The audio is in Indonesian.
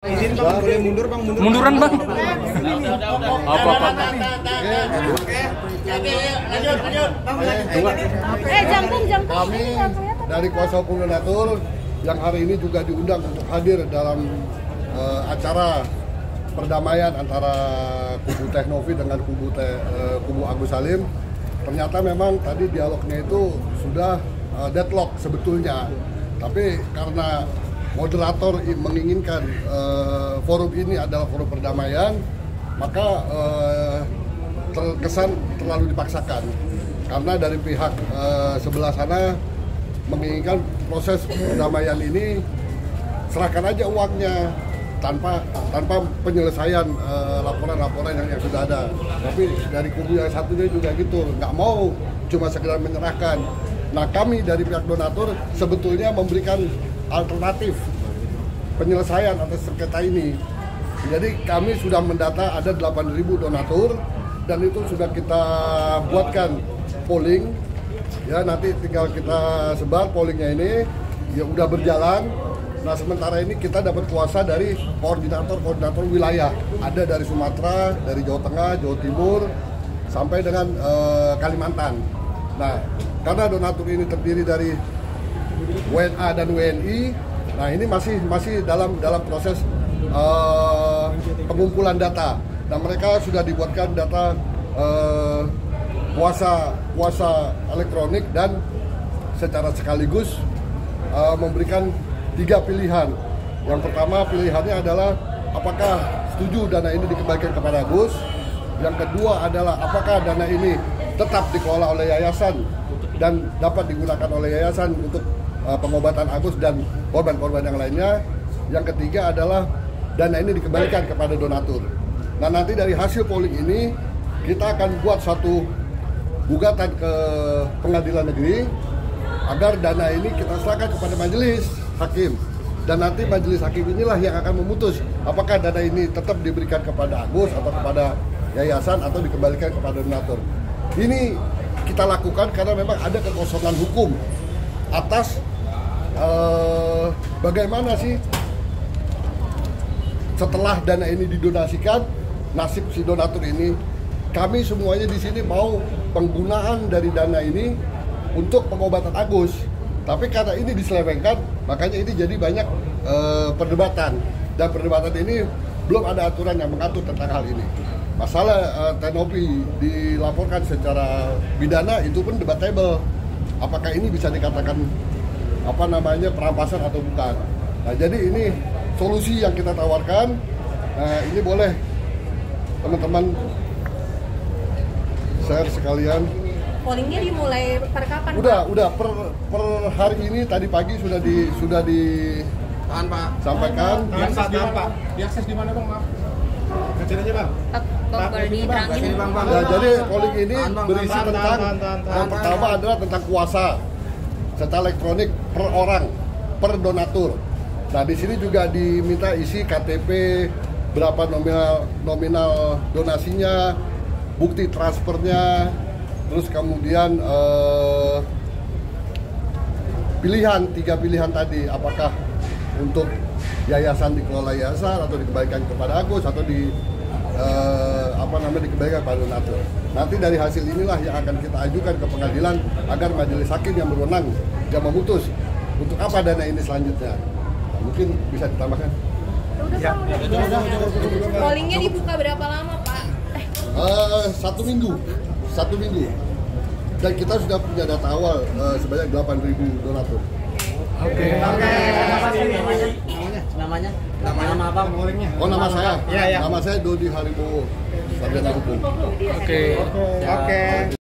Izin bang, boleh mundur bang, mundur. Munduran bang. Apa apa? Eh jangkung jangkung Kami ini nggak kelihatan. dari kuasa hukum donatur yang hari ini juga diundang untuk hadir dalam eh, acara perdamaian antara kubu Teknovi dengan kubu Te- eh, kubu Agus Salim. Ternyata memang tadi dialognya itu sudah eh, deadlock sebetulnya. Tapi karena moderator menginginkan eh, forum ini adalah forum perdamaian, maka eh, terkesan terlalu dipaksakan karena dari pihak eh, sebelah sana menginginkan proses perdamaian ini serahkan aja uangnya tanpa tanpa penyelesaian laporan-laporan yang, yang sudah ada. Tapi dari kubu yang satunya juga gitu, nggak mau cuma sekedar menyerahkan. Nah kami dari pihak donatur sebetulnya memberikan alternatif penyelesaian atas sengketa ini. Jadi kami sudah mendata ada 8.000 donatur dan itu sudah kita buatkan polling. Ya nanti tinggal kita sebar pollingnya ini ya udah berjalan. Nah sementara ini kita dapat kuasa dari koordinator-koordinator wilayah. Ada dari Sumatera, dari Jawa Tengah, Jawa Timur, sampai dengan eh, Kalimantan. Nah karena donatur ini terdiri dari WNA dan WNI. Nah ini masih masih dalam dalam proses eh, pengumpulan data. Dan mereka sudah dibuatkan data eh, puasa elektronik dan secara sekaligus eh, memberikan tiga pilihan. Yang pertama pilihannya adalah apakah setuju dana ini dikembalikan kepada Gus. Yang kedua adalah apakah dana ini tetap dikelola oleh yayasan dan dapat digunakan oleh yayasan untuk uh, pengobatan Agus dan korban-korban yang lainnya. Yang ketiga adalah dana ini dikembalikan kepada donatur. Nah nanti dari hasil polling ini kita akan buat satu gugatan ke pengadilan negeri agar dana ini kita serahkan kepada majelis hakim dan nanti majelis hakim inilah yang akan memutus apakah dana ini tetap diberikan kepada Agus atau kepada yayasan atau dikembalikan kepada donatur. Ini kita lakukan karena memang ada kekosongan hukum atas eh, bagaimana sih setelah dana ini didonasikan nasib si donatur ini. Kami semuanya di sini mau penggunaan dari dana ini untuk pengobatan Agus. Tapi karena ini diselewengkan makanya ini jadi banyak eh, perdebatan. Dan perdebatan ini belum ada aturan yang mengatur tentang hal ini. Masalah eh, Tenopi dilaporkan secara pidana itu pun debatable apakah ini bisa dikatakan apa namanya perampasan atau bukan nah jadi ini solusi yang kita tawarkan nah ini boleh teman-teman share sekalian Pollingnya dimulai per kapan? udah udah per per hari ini tadi pagi sudah di sudah Tahan pak. disampaikan Tahan pak, tahan pak. Diakses di mana bang maaf? Aja bang. Nah, jadi polling ini berisi tentang yang pertama adalah tentang kuasa. Serta elektronik per orang per donatur. Nah di sini juga diminta isi KTP berapa nominal nominal donasinya, bukti transfernya, terus kemudian eh, pilihan tiga pilihan tadi. Apakah untuk yayasan dikelola yayasan atau dikembalikan kepada Agus atau di eh, apa namanya dikembalikan kepada donatur. Nanti dari hasil inilah yang akan kita ajukan ke pengadilan agar majelis hakim yang berwenang yang memutus untuk apa dana ini selanjutnya. Nah, mungkin bisa ditambahkan. Udah, Pak, udah. Pollingnya dibuka berapa lama, Pak? Eh, satu minggu, satu minggu. Dan kita sudah punya data awal eh, sebanyak 8.000 donatur. Oke. Namanya namanya nama apa Oh nama saya? Iya, iya. Nama saya Dodi Haribowo, sarjana hukum. Oke. Oke.